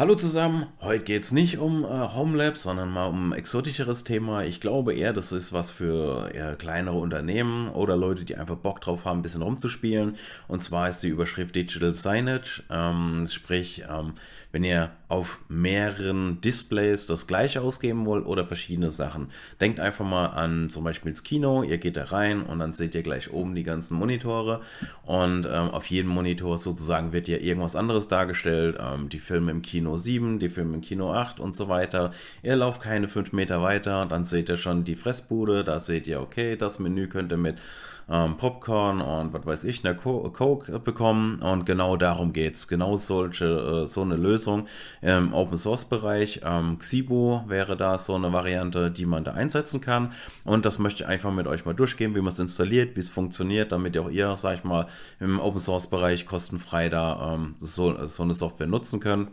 Hallo zusammen, heute geht es nicht um äh, Homelab, sondern mal um ein exotischeres Thema. Ich glaube eher, das ist was für eher kleinere Unternehmen oder Leute, die einfach Bock drauf haben, ein bisschen rumzuspielen. Und zwar ist die Überschrift Digital Signage, ähm, sprich, ähm, wenn ihr auf mehreren Displays das gleiche ausgeben wollt oder verschiedene Sachen. Denkt einfach mal an zum Beispiel das Kino, ihr geht da rein und dann seht ihr gleich oben die ganzen Monitore und ähm, auf jedem Monitor sozusagen wird ja irgendwas anderes dargestellt, ähm, die Filme im Kino Kino 7, die Filme im Kino 8 und so weiter. Ihr lauft keine 5 Meter weiter, dann seht ihr schon die Fressbude, da seht ihr, okay, das Menü könnt ihr mit ähm, Popcorn und was weiß ich, eine Coke bekommen und genau darum geht es. Genau solche, äh, so eine Lösung im Open Source Bereich. Ähm, Xibo wäre da so eine Variante, die man da einsetzen kann und das möchte ich einfach mit euch mal durchgehen, wie man es installiert, wie es funktioniert, damit auch ihr, sag ich mal, im Open Source Bereich kostenfrei da ähm, so, so eine Software nutzen könnt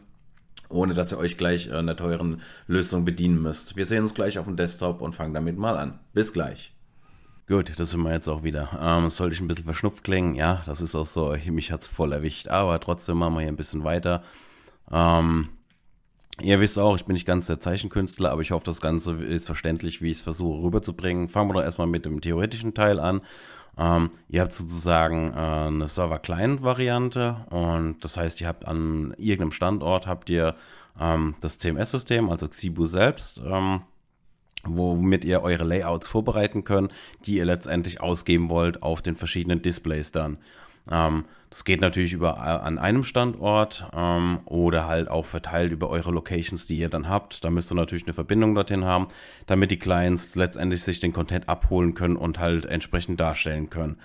ohne dass ihr euch gleich einer teuren Lösung bedienen müsst. Wir sehen uns gleich auf dem Desktop und fangen damit mal an. Bis gleich. Gut, das sind wir jetzt auch wieder. Ähm, sollte ich ein bisschen verschnupft klingen, ja, das ist auch so, mich hat es voll erwischt, aber trotzdem machen wir hier ein bisschen weiter. Ähm, ihr wisst auch, ich bin nicht ganz der Zeichenkünstler, aber ich hoffe, das Ganze ist verständlich, wie ich es versuche rüberzubringen. Fangen wir doch erstmal mit dem theoretischen Teil an. Ähm, ihr habt sozusagen äh, eine Server-Client-Variante und das heißt, ihr habt an irgendeinem Standort habt ihr ähm, das CMS-System, also Xibu selbst, ähm, womit ihr eure Layouts vorbereiten könnt, die ihr letztendlich ausgeben wollt auf den verschiedenen Displays dann. Ähm, das geht natürlich über, äh, an einem Standort ähm, oder halt auch verteilt über eure Locations, die ihr dann habt. Da müsst ihr natürlich eine Verbindung dorthin haben, damit die Clients letztendlich sich den Content abholen können und halt entsprechend darstellen können.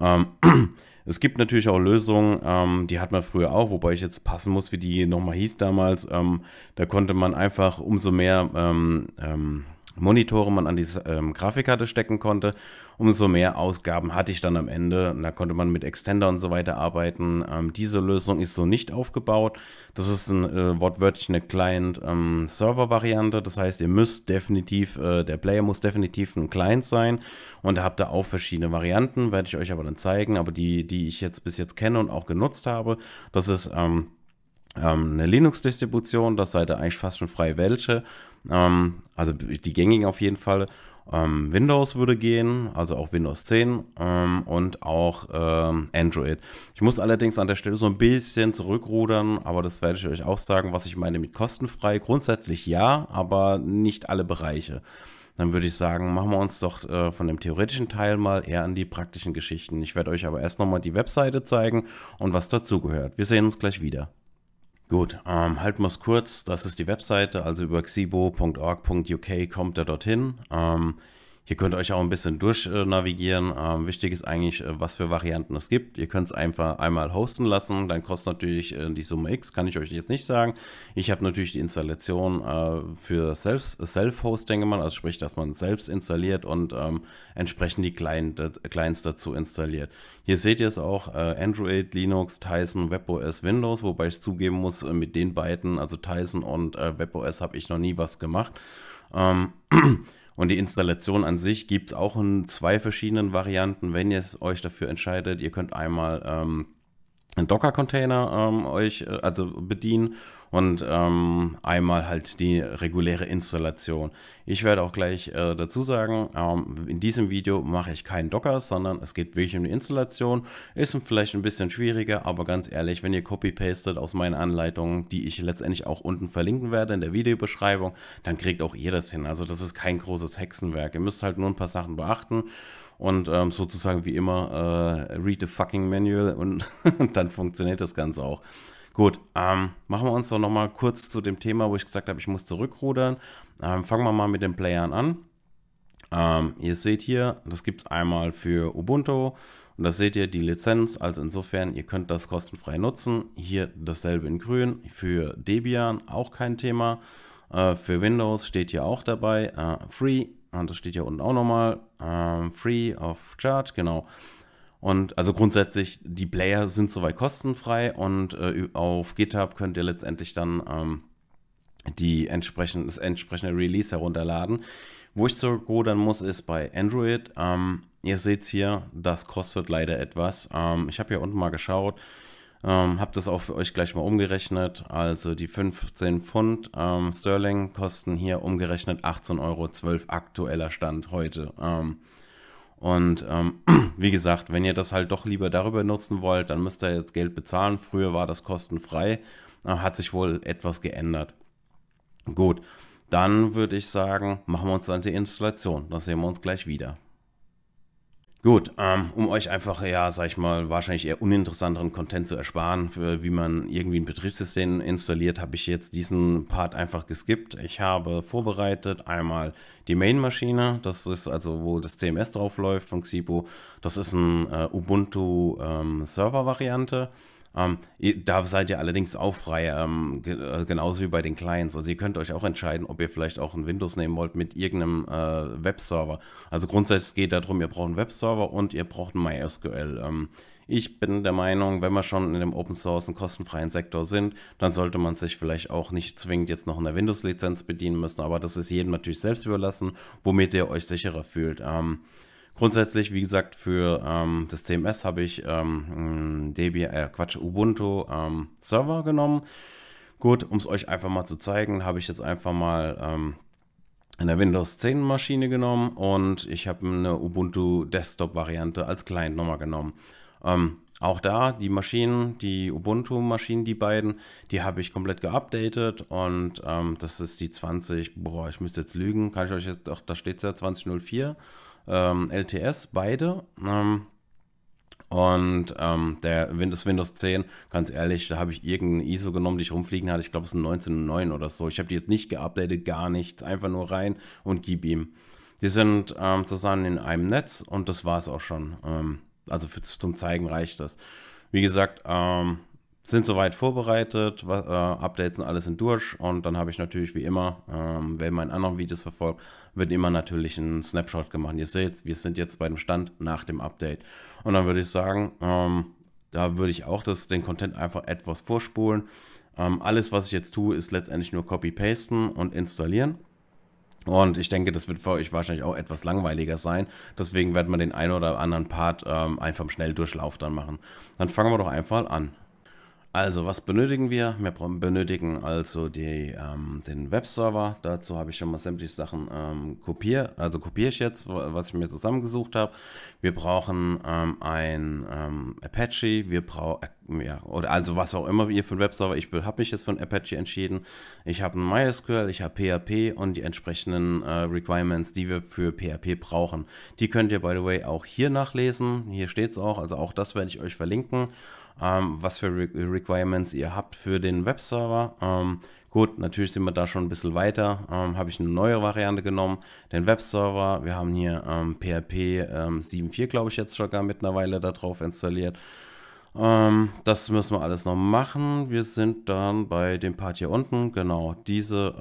Ähm, es gibt natürlich auch Lösungen, ähm, die hat man früher auch, wobei ich jetzt passen muss, wie die nochmal hieß damals. Ähm, da konnte man einfach umso mehr ähm, ähm, Monitore man an die ähm, Grafikkarte stecken konnte, umso mehr Ausgaben hatte ich dann am Ende. Und da konnte man mit Extender und so weiter arbeiten. Ähm, diese Lösung ist so nicht aufgebaut. Das ist ein, äh, wortwörtlich eine Client-Server-Variante. Ähm, das heißt, ihr müsst definitiv, äh, der Player muss definitiv ein Client sein. Und da habt ihr auch verschiedene Varianten, werde ich euch aber dann zeigen. Aber die, die ich jetzt bis jetzt kenne und auch genutzt habe, das ist ähm, ähm eine Linux-Distribution, das seid ihr eigentlich fast schon frei welche. Ähm, also die gängigen auf jeden Fall. Ähm, Windows würde gehen, also auch Windows 10 ähm, und auch ähm, Android. Ich muss allerdings an der Stelle so ein bisschen zurückrudern, aber das werde ich euch auch sagen, was ich meine mit kostenfrei. Grundsätzlich ja, aber nicht alle Bereiche. Dann würde ich sagen, machen wir uns doch äh, von dem theoretischen Teil mal eher an die praktischen Geschichten. Ich werde euch aber erst nochmal die Webseite zeigen und was dazugehört. Wir sehen uns gleich wieder. Gut, ähm, halten wir es kurz. Das ist die Webseite, also über xibo.org.uk kommt er dorthin. Ähm, hier könnt ihr euch auch ein bisschen durchnavigieren. Äh, ähm, wichtig ist eigentlich, äh, was für Varianten es gibt. Ihr könnt es einfach einmal hosten lassen, dann kostet natürlich äh, die Summe X, kann ich euch jetzt nicht sagen. Ich habe natürlich die Installation äh, für Self-Hosting gemacht, also sprich, dass man selbst installiert und ähm, entsprechend die Client, Clients dazu installiert. Hier seht ihr es auch, äh, Android, Linux, Tyson, WebOS, Windows, wobei ich zugeben muss, äh, mit den beiden, also Tyson und WebOS, habe ich noch nie was gemacht. Ähm, Und die Installation an sich gibt es auch in zwei verschiedenen Varianten, wenn ihr euch dafür entscheidet. Ihr könnt einmal ähm, einen Docker-Container ähm, euch äh, also bedienen und ähm, einmal halt die reguläre Installation. Ich werde auch gleich äh, dazu sagen, ähm, in diesem Video mache ich keinen Docker, sondern es geht wirklich um die Installation. Ist vielleicht ein bisschen schwieriger, aber ganz ehrlich, wenn ihr copy-pastet aus meinen Anleitungen, die ich letztendlich auch unten verlinken werde in der Videobeschreibung, dann kriegt auch ihr das hin. Also das ist kein großes Hexenwerk. Ihr müsst halt nur ein paar Sachen beachten und ähm, sozusagen wie immer äh, read the fucking manual und dann funktioniert das Ganze auch. Gut, ähm, machen wir uns doch nochmal kurz zu dem Thema, wo ich gesagt habe, ich muss zurückrudern. Ähm, fangen wir mal mit den Playern an. Ähm, ihr seht hier, das gibt es einmal für Ubuntu und da seht ihr die Lizenz, also insofern, ihr könnt das kostenfrei nutzen. Hier dasselbe in grün, für Debian auch kein Thema. Äh, für Windows steht hier auch dabei, äh, Free, und das steht hier unten auch nochmal, äh, Free of Charge, genau. Und also grundsätzlich, die Player sind soweit kostenfrei und äh, auf GitHub könnt ihr letztendlich dann ähm, die entsprechend, das entsprechende Release herunterladen. Wo ich zurückrudern muss, ist bei Android. Ähm, ihr seht hier, das kostet leider etwas. Ähm, ich habe hier unten mal geschaut. Ähm, hab das auch für euch gleich mal umgerechnet. Also die 15 Pfund ähm, Sterling kosten hier umgerechnet 18,12 Euro aktueller Stand heute. Ähm, und ähm, wie gesagt, wenn ihr das halt doch lieber darüber nutzen wollt, dann müsst ihr jetzt Geld bezahlen. Früher war das kostenfrei, äh, hat sich wohl etwas geändert. Gut, dann würde ich sagen, machen wir uns dann die Installation. Da sehen wir uns gleich wieder. Gut, ähm, um euch einfach, ja, sag ich mal, wahrscheinlich eher uninteressanteren Content zu ersparen, für, wie man irgendwie ein Betriebssystem installiert, habe ich jetzt diesen Part einfach geskippt. Ich habe vorbereitet einmal die Main-Maschine, das ist also, wo das CMS drauf läuft von Xipo. Das ist ein äh, Ubuntu ähm. Ähm, da seid ihr allerdings auch frei, ähm, ge äh, genauso wie bei den Clients. Also ihr könnt euch auch entscheiden, ob ihr vielleicht auch ein Windows nehmen wollt mit irgendeinem äh, Webserver. Also grundsätzlich geht darum, ihr braucht einen Webserver und ihr braucht einen MySQL. Ähm, ich bin der Meinung, wenn wir schon in dem Open Source einen kostenfreien Sektor sind, dann sollte man sich vielleicht auch nicht zwingend jetzt noch in der Windows-Lizenz bedienen müssen. Aber das ist jedem natürlich selbst überlassen, womit ihr euch sicherer fühlt. Ähm, Grundsätzlich, wie gesagt, für ähm, das CMS habe ich ähm, Debian, äh, Quatsch, Ubuntu ähm, Server genommen. Gut, um es euch einfach mal zu zeigen, habe ich jetzt einfach mal ähm, eine Windows 10 Maschine genommen und ich habe eine Ubuntu Desktop Variante als Client nochmal genommen. Ähm, auch da, die Maschinen, die Ubuntu-Maschinen, die beiden, die habe ich komplett geupdatet und ähm, das ist die 20, boah, ich müsste jetzt lügen, kann ich euch jetzt, doch, da steht es ja 2004 ähm, LTS, beide. Ähm, und ähm, der Windows Windows 10, ganz ehrlich, da habe ich irgendeine ISO genommen, die ich rumfliegen hatte. Ich glaube, es ist ein 1909 oder so. Ich habe die jetzt nicht geupdatet, gar nichts. Einfach nur rein und gib ihm. Die sind ähm, zusammen in einem Netz und das war es auch schon. Ähm, also für, zum Zeigen reicht das. Wie gesagt, ähm, sind soweit vorbereitet, äh, Updates und alles sind durch und dann habe ich natürlich wie immer, ähm, wer meine anderen Videos verfolgt, wird immer natürlich ein Snapshot gemacht. Ihr seht, wir sind jetzt bei dem Stand nach dem Update und dann würde ich sagen, ähm, da würde ich auch das, den Content einfach etwas vorspulen. Ähm, alles, was ich jetzt tue, ist letztendlich nur Copy-Pasten und installieren. Und ich denke, das wird für euch wahrscheinlich auch etwas langweiliger sein. Deswegen wird man den einen oder anderen Part ähm, einfach im Schnelldurchlauf dann machen. Dann fangen wir doch einfach an. Also, was benötigen wir? Wir benötigen also die, ähm, den Webserver. Dazu habe ich schon mal sämtliche Sachen ähm, kopiert. Also kopiere ich jetzt, was ich mir zusammengesucht habe. Wir brauchen ähm, ein ähm, Apache. Wir brauchen, äh, ja, oder also was auch immer ihr für einen Webserver. Ich habe mich jetzt für einen Apache entschieden. Ich habe ein MySQL, ich habe PHP und die entsprechenden äh, Requirements, die wir für PHP brauchen. Die könnt ihr, by the way, auch hier nachlesen. Hier steht es auch. Also auch das werde ich euch verlinken ähm, was für Re Requirements ihr habt für den Webserver. Ähm, gut, natürlich sind wir da schon ein bisschen weiter. Ähm, Habe ich eine neue Variante genommen, den Webserver. Wir haben hier PHP ähm, 7.4, ähm, glaube ich, jetzt sogar mittlerweile darauf installiert. Ähm, das müssen wir alles noch machen. Wir sind dann bei dem Part hier unten. Genau, diese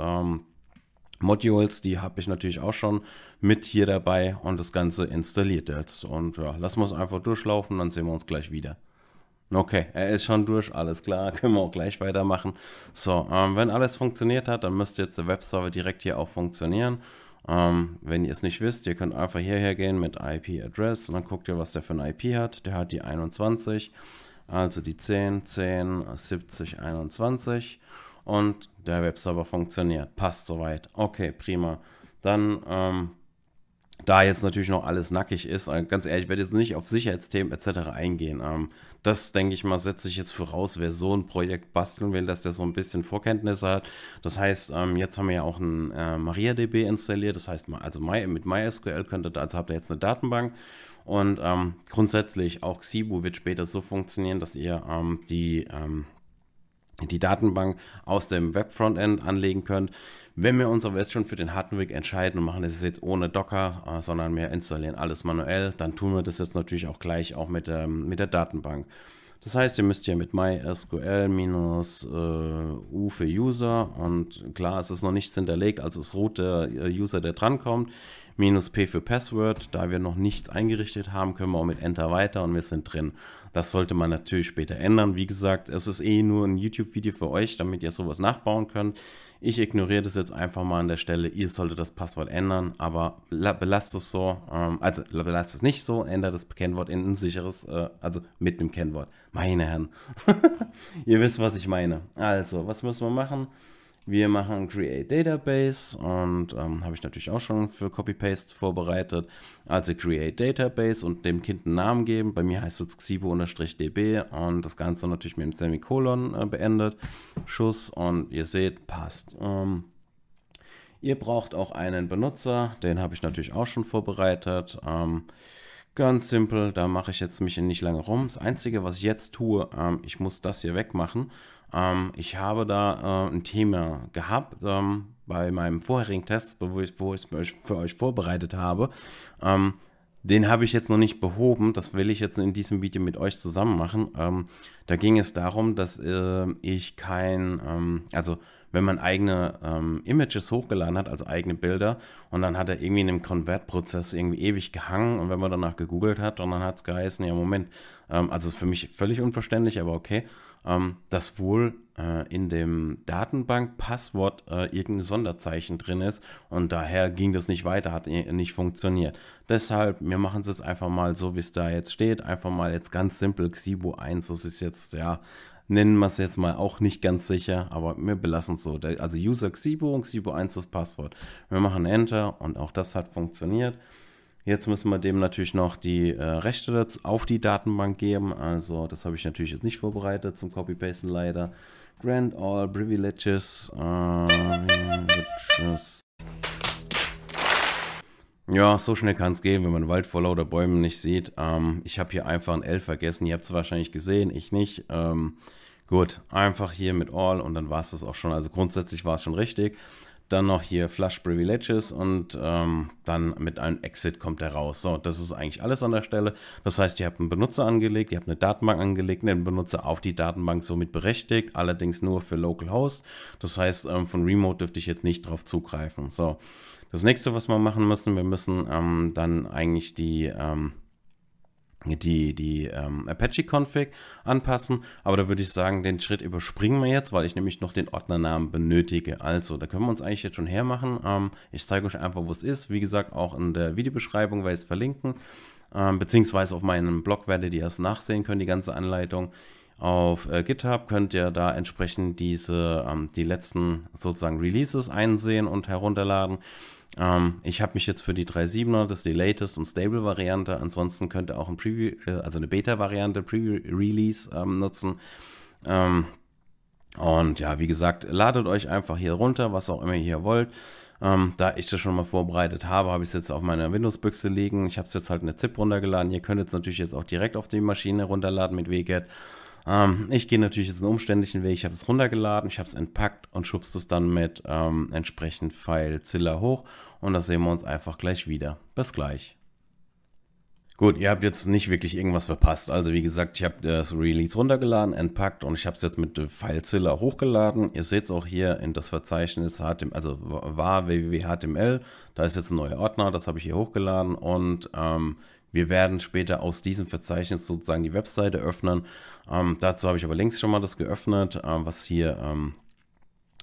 Modules, die habe ich natürlich auch schon mit hier dabei und das Ganze installiert jetzt. Und ja, lassen wir es einfach durchlaufen, dann sehen wir uns gleich wieder. Okay, er ist schon durch, alles klar, können wir auch gleich weitermachen. So, ähm, wenn alles funktioniert hat, dann müsste jetzt der Webserver direkt hier auch funktionieren. Ähm, wenn ihr es nicht wisst, ihr könnt einfach hierher gehen mit IP-Address und dann guckt ihr, was der für ein IP hat. Der hat die 21, also die 10, 10, 70, 21 und der Webserver funktioniert. Passt soweit. Okay, prima. Dann ähm, da jetzt natürlich noch alles nackig ist, äh, ganz ehrlich, ich werde jetzt nicht auf Sicherheitsthemen etc. eingehen. Ähm, das denke ich mal, setze ich jetzt voraus, wer so ein Projekt basteln will, dass der so ein bisschen Vorkenntnisse hat. Das heißt, ähm, jetzt haben wir ja auch ein äh, MariaDB installiert, das heißt, also mit MySQL könntet, also habt ihr jetzt eine Datenbank. Und ähm, grundsätzlich auch Xibu wird später so funktionieren, dass ihr die die Datenbank aus dem Web-Frontend anlegen könnt. Wenn wir uns aber jetzt schon für den harten Weg entscheiden und machen das jetzt ohne Docker, äh, sondern wir installieren alles manuell, dann tun wir das jetzt natürlich auch gleich auch mit, ähm, mit der Datenbank. Das heißt, ihr müsst hier mit MySQL minus äh, für User und klar, es ist noch nichts hinterlegt, also es root der äh, User, der drankommt, minus P für Password. Da wir noch nichts eingerichtet haben, können wir auch mit Enter weiter und wir sind drin. Das sollte man natürlich später ändern. Wie gesagt, es ist eh nur ein YouTube-Video für euch, damit ihr sowas nachbauen könnt. Ich ignoriere das jetzt einfach mal an der Stelle. Ihr solltet das Passwort ändern, aber belasst es so, ähm, also belasst es nicht so, ändert das Kennwort in ein sicheres, äh, also mit dem Kennwort. Meine Herren, ihr wisst, was ich meine. Also, was müssen wir machen? Wir machen Create Database und ähm, habe ich natürlich auch schon für Copy-Paste vorbereitet. Also Create Database und dem Kind einen Namen geben. Bei mir heißt es xibo-db und das Ganze natürlich mit dem Semikolon äh, beendet. Schuss und ihr seht, passt. Ähm, ihr braucht auch einen Benutzer, den habe ich natürlich auch schon vorbereitet. Ähm, Ganz simpel, da mache ich jetzt mich nicht lange rum. Das Einzige, was ich jetzt tue, ähm, ich muss das hier wegmachen ähm, ich habe da äh, ein Thema gehabt ähm, bei meinem vorherigen Test, wo ich, es für euch vorbereitet habe. Ähm, den habe ich jetzt noch nicht behoben. Das will ich jetzt in diesem Video mit euch zusammen machen. Ähm, da ging es darum, dass äh, ich kein, ähm, also wenn man eigene ähm, Images hochgeladen hat, also eigene Bilder, und dann hat er irgendwie in dem Convert-Prozess irgendwie ewig gehangen und wenn man danach gegoogelt hat und dann hat es geheißen, ja Moment, ähm, also für mich völlig unverständlich, aber okay, ähm, dass wohl äh, in dem Datenbank-Passwort äh, irgendein Sonderzeichen drin ist und daher ging das nicht weiter, hat nicht funktioniert. Deshalb, wir machen es jetzt einfach mal so, wie es da jetzt steht, einfach mal jetzt ganz simpel Xibo 1, das ist jetzt, ja, nennen wir es jetzt mal auch nicht ganz sicher, aber wir belassen es so. Also User Xibo und Xibo 1 das Passwort. Wir machen Enter und auch das hat funktioniert. Jetzt müssen wir dem natürlich noch die äh, Rechte auf die Datenbank geben. Also das habe ich natürlich jetzt nicht vorbereitet zum Copy-Pasten leider. Grant all privileges. Äh, ja, so schnell kann es gehen, wenn man Wald vor lauter Bäumen nicht sieht. Ähm, ich habe hier einfach ein L vergessen. Ihr habt es wahrscheinlich gesehen, ich nicht. Ähm, gut, einfach hier mit All und dann war es das auch schon. Also grundsätzlich war es schon richtig. Dann noch hier Flush Privileges und ähm, dann mit einem Exit kommt er raus. So, das ist eigentlich alles an der Stelle. Das heißt, ihr habt einen Benutzer angelegt, ihr habt eine Datenbank angelegt, den Benutzer auf die Datenbank somit berechtigt, allerdings nur für Localhost. Das heißt, ähm, von Remote dürfte ich jetzt nicht drauf zugreifen. So, das nächste, was wir machen müssen, wir müssen ähm, dann eigentlich die ähm, die, die ähm, Apache-Config anpassen. Aber da würde ich sagen, den Schritt überspringen wir jetzt, weil ich nämlich noch den Ordnernamen benötige. Also, da können wir uns eigentlich jetzt schon hermachen. Ähm, ich zeige euch einfach, wo es ist. Wie gesagt, auch in der Videobeschreibung werde ich es verlinken. Ähm, beziehungsweise auf meinem Blog werdet ihr es nachsehen können, die ganze Anleitung. Auf äh, GitHub könnt ihr da entsprechend diese, ähm, die letzten sozusagen Releases einsehen und herunterladen. Ähm, ich habe mich jetzt für die 3.7er, das ist die Latest und Stable Variante. Ansonsten könnt ihr auch ein Preview, äh, also eine Beta-Variante, Pre-Release ähm, nutzen. Ähm, und ja, wie gesagt, ladet euch einfach hier runter, was auch immer ihr hier wollt. Ähm, da ich das schon mal vorbereitet habe, habe ich es jetzt auf meiner Windows-Büchse liegen. Ich habe es jetzt halt eine ZIP runtergeladen. Ihr könnt es natürlich jetzt auch direkt auf die Maschine runterladen mit WGET. Ähm, ich gehe natürlich jetzt einen umständlichen Weg. Ich habe es runtergeladen, ich habe es entpackt und schubst es dann mit ähm, entsprechend FileZilla hoch. Und das sehen wir uns einfach gleich wieder. Bis gleich. Gut, ihr habt jetzt nicht wirklich irgendwas verpasst. Also wie gesagt, ich habe das Release runtergeladen, entpackt und ich habe es jetzt mit FileZilla hochgeladen. Ihr seht es auch hier in das Verzeichnis HTML, also war www.html. Da ist jetzt ein neuer Ordner, das habe ich hier hochgeladen und ähm, wir werden später aus diesem Verzeichnis sozusagen die Webseite öffnen. Ähm, dazu habe ich aber links schon mal das geöffnet, ähm, was hier ähm,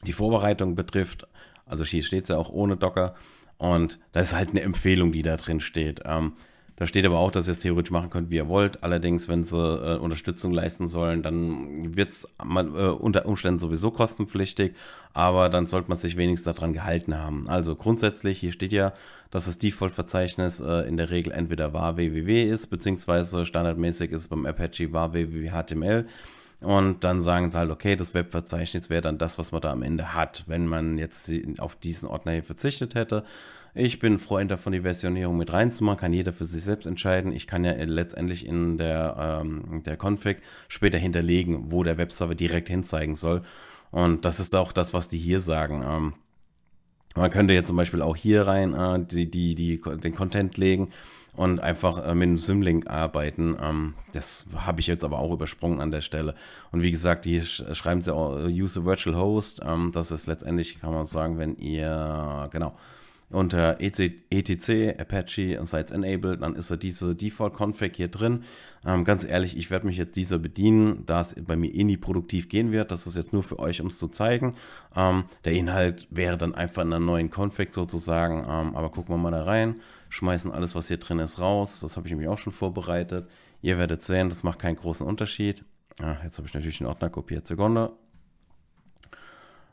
die Vorbereitung betrifft. Also hier steht es ja auch ohne Docker. Und da ist halt eine Empfehlung, die da drin steht. Da steht aber auch, dass ihr es theoretisch machen könnt, wie ihr wollt. Allerdings, wenn sie äh, Unterstützung leisten sollen, dann wird es äh, unter Umständen sowieso kostenpflichtig. Aber dann sollte man sich wenigstens daran gehalten haben. Also grundsätzlich, hier steht ja, dass das Default-Verzeichnis äh, in der Regel entweder var www ist, beziehungsweise standardmäßig ist beim Apache var www. Und dann sagen sie halt, okay, das Webverzeichnis wäre dann das, was man da am Ende hat, wenn man jetzt auf diesen Ordner hier verzichtet hätte. Ich bin Freund davon, die Versionierung mit reinzumachen, kann jeder für sich selbst entscheiden. Ich kann ja letztendlich in der, ähm, der Config später hinterlegen, wo der Webserver direkt hinzeigen soll. Und das ist auch das, was die hier sagen. Ähm, man könnte jetzt zum Beispiel auch hier rein äh, die, die, die, den Content legen und einfach äh, mit einem Symlink arbeiten. Ähm, das habe ich jetzt aber auch übersprungen an der Stelle. Und wie gesagt, hier schreiben sie auch, äh, use a virtual host. Ähm, das ist letztendlich, kann man sagen, wenn ihr, genau, unter etc Apache Sites Enabled, dann ist da diese Default-Config hier drin. Ähm, ganz ehrlich, ich werde mich jetzt dieser bedienen, da es bei mir eh nie produktiv gehen wird. Das ist jetzt nur für euch, um es zu zeigen. Ähm, der Inhalt wäre dann einfach in einer neuen Config sozusagen. Ähm, aber gucken wir mal da rein, schmeißen alles, was hier drin ist, raus. Das habe ich nämlich auch schon vorbereitet. Ihr werdet sehen, das macht keinen großen Unterschied. Ah, jetzt habe ich natürlich den Ordner kopiert. Sekunde.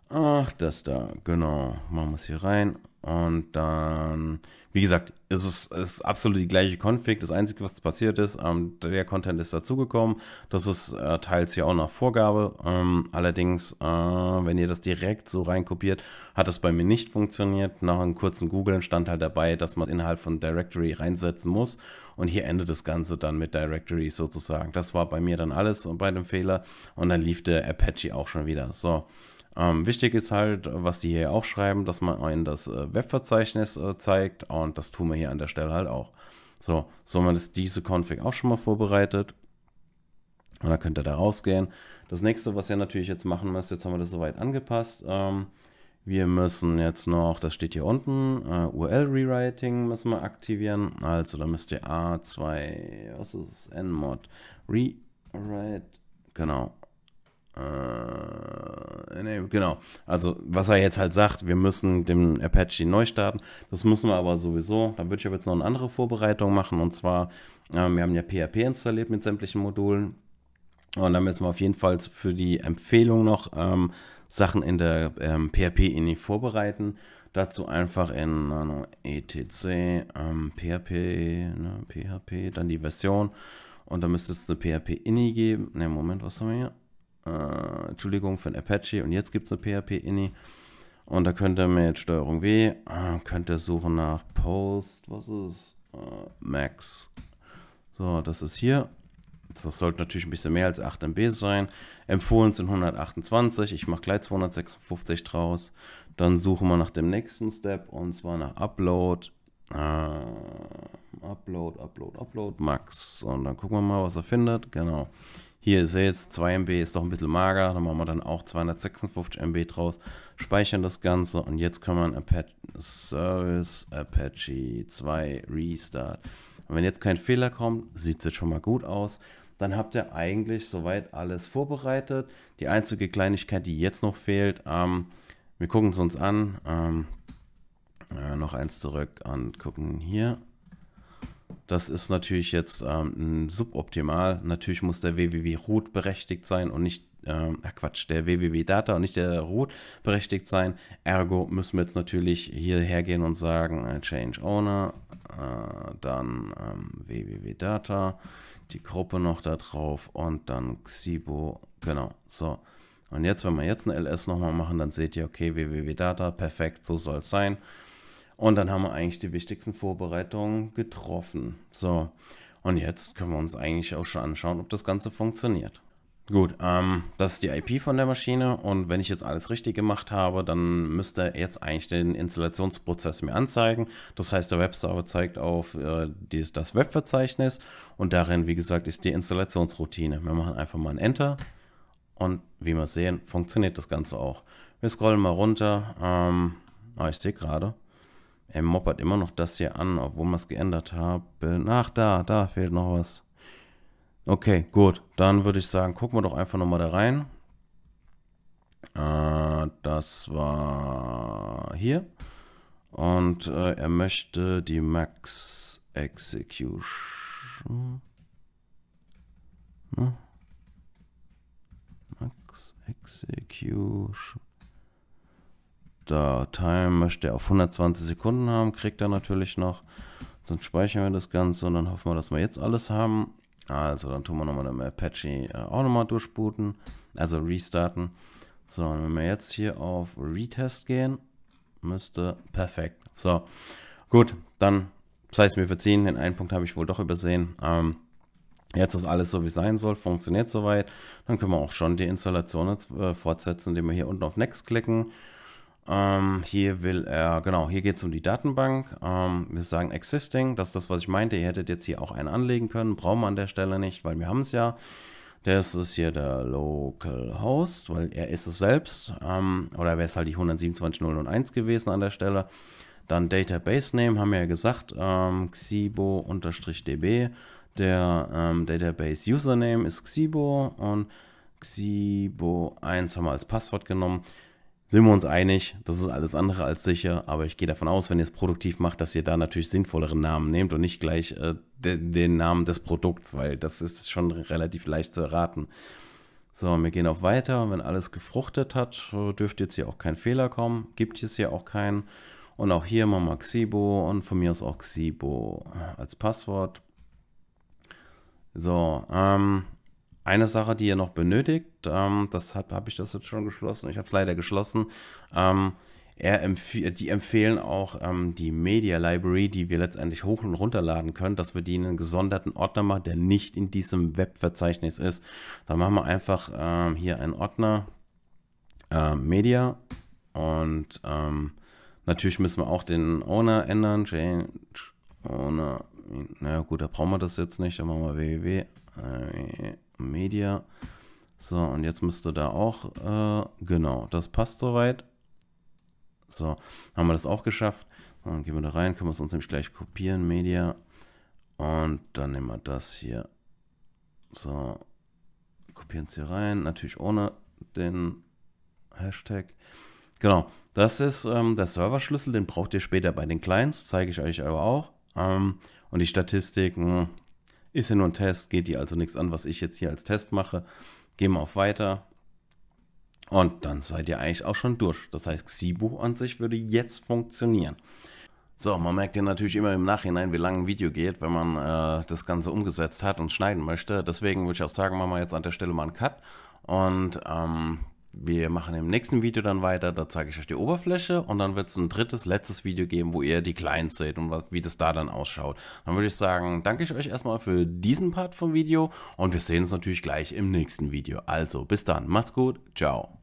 Ach, das da, genau. Machen wir es hier rein. Und dann, wie gesagt, ist es ist absolut die gleiche Config. Das Einzige, was passiert ist, ähm, der Content ist dazugekommen. Das ist äh, teils hier auch nach Vorgabe. Ähm, allerdings, äh, wenn ihr das direkt so reinkopiert, hat es bei mir nicht funktioniert. Nach einem kurzen Googlen stand halt dabei, dass man innerhalb von Directory reinsetzen muss. Und hier endet das Ganze dann mit Directory sozusagen. Das war bei mir dann alles bei dem Fehler. Und dann lief der Apache auch schon wieder. So. Ähm, wichtig ist halt, was die hier auch schreiben, dass man einen das äh, Webverzeichnis äh, zeigt und das tun wir hier an der Stelle halt auch. So, so man ist diese Config auch schon mal vorbereitet. Und dann könnt ihr da rausgehen. Das nächste, was ihr natürlich jetzt machen müsst, jetzt haben wir das soweit angepasst. Ähm, wir müssen jetzt noch, das steht hier unten, äh, URL-Rewriting müssen wir aktivieren. Also da müsst ihr A2, was ist es, Nmod, Rewrite, genau, äh, nee, genau. Also, was er jetzt halt sagt, wir müssen den Apache neu starten. Das müssen wir aber sowieso. Da würde ich aber jetzt noch eine andere Vorbereitung machen. Und zwar, äh, wir haben ja PHP installiert mit sämtlichen Modulen. Und da müssen wir auf jeden Fall für die Empfehlung noch ähm, Sachen in der ähm, PHP-INI vorbereiten. Dazu einfach in äh, etc ähm, PHP, ne, PHP, dann die Version. Und da müsste es eine PHP-INI geben. Ne, Moment, was haben wir hier? Äh, Entschuldigung, für ein Apache und jetzt gibt es eine PHP-INI. Und da könnt ihr mit Steuerung W, äh, könnt ihr suchen nach Post, was ist äh, Max. So, das ist hier. Das sollte natürlich ein bisschen mehr als 8 MB sein. Empfohlen sind 128. Ich mache gleich 256 draus. Dann suchen wir nach dem nächsten Step und zwar nach Upload. Uh, upload, Upload, Upload, Max. Und dann gucken wir mal, was er findet. Genau. Hier ist jetzt 2 MB, ist doch ein bisschen mager. Da machen wir dann auch 256 MB draus. Speichern das Ganze und jetzt kann man Apache Service Apache 2 Restart. Und wenn jetzt kein Fehler kommt, sieht es jetzt schon mal gut aus. Dann habt ihr eigentlich soweit alles vorbereitet. Die einzige Kleinigkeit, die jetzt noch fehlt, ähm, wir gucken es uns an. Ähm, äh, noch eins zurück und gucken hier. Das ist natürlich jetzt ähm, suboptimal. Natürlich muss der www-Root berechtigt sein und nicht, ähm, äh, Quatsch, der www-Data und nicht der Root berechtigt sein. Ergo müssen wir jetzt natürlich hier hergehen und sagen, äh, Change Owner, äh, dann ähm, www-Data, die Gruppe noch da drauf und dann Xibo, genau, so. Und jetzt, wenn wir jetzt ein LS nochmal machen, dann seht ihr, okay, www-Data, perfekt, so soll es sein. Und dann haben wir eigentlich die wichtigsten Vorbereitungen getroffen. So, und jetzt können wir uns eigentlich auch schon anschauen, ob das Ganze funktioniert. Gut, ähm, das ist die IP von der Maschine und wenn ich jetzt alles richtig gemacht habe, dann müsste jetzt eigentlich den Installationsprozess mir anzeigen. Das heißt, der Webserver zeigt auf äh, dies, das Webverzeichnis und darin, wie gesagt, ist die Installationsroutine. Wir machen einfach mal ein Enter und wie wir sehen, funktioniert das Ganze auch. Wir scrollen mal runter. Ähm, ah, ich sehe gerade, er moppert immer noch das hier an, obwohl wir es geändert haben. Ach, da, da fehlt noch was. Okay, gut. Dann würde ich sagen, gucken wir doch einfach nochmal da rein. Äh, das war hier. Und äh, er möchte die Max Execution. Hm? Max Execution. Da Time möchte er auf 120 Sekunden haben, kriegt er natürlich noch. Dann speichern wir das Ganze und dann hoffen wir, dass wir jetzt alles haben. Also dann tun wir nochmal den Apache äh, auch nochmal durchbooten, also restarten. So, und wenn wir jetzt hier auf Retest gehen, müsste perfekt. So, gut, dann sei es mir verziehen, den einen Punkt habe ich wohl doch übersehen. Ähm, jetzt ist alles so, wie sein soll, funktioniert soweit. Dann können wir auch schon die Installation jetzt, äh, fortsetzen, indem wir hier unten auf Next klicken. Ähm, hier will er, genau, hier geht es um die Datenbank. Ähm, wir sagen Existing, das ist das, was ich meinte. Ihr hättet jetzt hier auch einen anlegen können. Brauchen wir an der Stelle nicht, weil wir haben es ja. Das ist hier der Local Host, weil er ist es selbst. Ähm, oder wäre es halt die 127.001 gewesen an der Stelle. Dann Database Name haben wir ja gesagt, ähm, xibo-db. Der ähm, Database Username ist xibo und xibo1 haben wir als Passwort genommen. Sind wir uns einig, das ist alles andere als sicher, aber ich gehe davon aus, wenn ihr es produktiv macht, dass ihr da natürlich sinnvollere Namen nehmt und nicht gleich äh, de den Namen des Produkts, weil das ist schon relativ leicht zu erraten. So, wir gehen auf Weiter. Wenn alles gefruchtet hat, dürfte jetzt hier auch kein Fehler kommen. Gibt es hier auch keinen. Und auch hier machen wir Xibo und von mir aus auch Xibo als Passwort. So, ähm, eine Sache, die ihr noch benötigt, ähm, das habe ich das jetzt schon geschlossen. Ich habe es leider geschlossen. Ähm, empf die empfehlen auch ähm, die Media Library, die wir letztendlich hoch und runterladen können, dass wir die in einen gesonderten Ordner machen, der nicht in diesem Webverzeichnis ist. Dann machen wir einfach ähm, hier einen Ordner äh, Media und ähm, natürlich müssen wir auch den Owner ändern. Change Owner. Naja gut, da brauchen wir das jetzt nicht. Dann machen wir www äh, Media. So, und jetzt müsste da auch, äh, genau, das passt soweit. So, haben wir das auch geschafft. Dann gehen wir da rein, können wir es uns nämlich gleich kopieren, Media. Und dann nehmen wir das hier. So, kopieren es hier rein, natürlich ohne den Hashtag. Genau, das ist ähm, der Serverschlüssel, den braucht ihr später bei den Clients, zeige ich euch aber auch. Ähm, und die Statistiken ist ja nur ein Test, geht die also nichts an, was ich jetzt hier als Test mache. Gehen wir auf Weiter. Und dann seid ihr eigentlich auch schon durch. Das heißt, Xibu an sich würde jetzt funktionieren. So, man merkt ja natürlich immer im Nachhinein, wie lang ein Video geht, wenn man äh, das Ganze umgesetzt hat und schneiden möchte. Deswegen würde ich auch sagen, machen wir jetzt an der Stelle mal einen Cut. Und ähm, wir machen im nächsten Video dann weiter, da zeige ich euch die Oberfläche und dann wird es ein drittes, letztes Video geben, wo ihr die Clients seht und was, wie das da dann ausschaut. Dann würde ich sagen, danke ich euch erstmal für diesen Part vom Video und wir sehen uns natürlich gleich im nächsten Video. Also, bis dann, macht's gut, ciao.